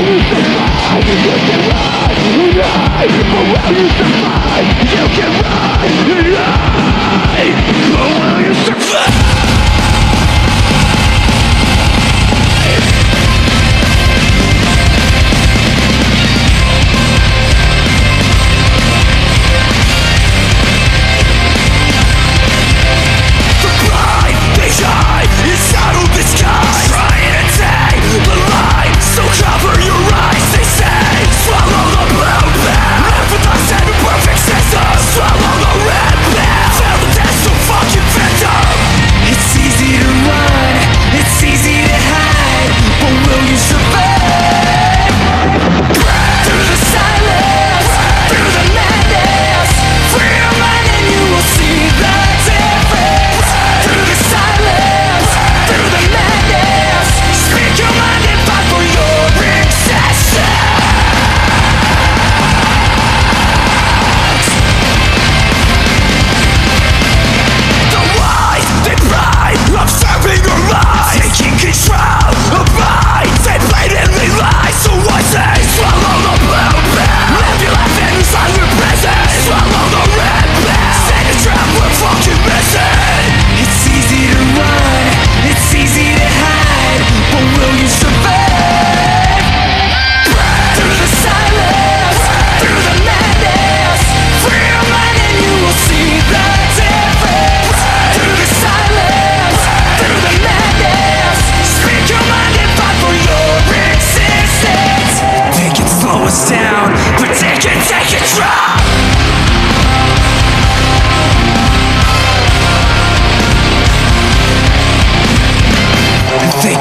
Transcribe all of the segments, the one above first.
you you can run, you die. You survive, you can run.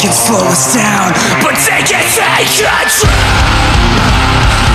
can slow us down, but they can take control.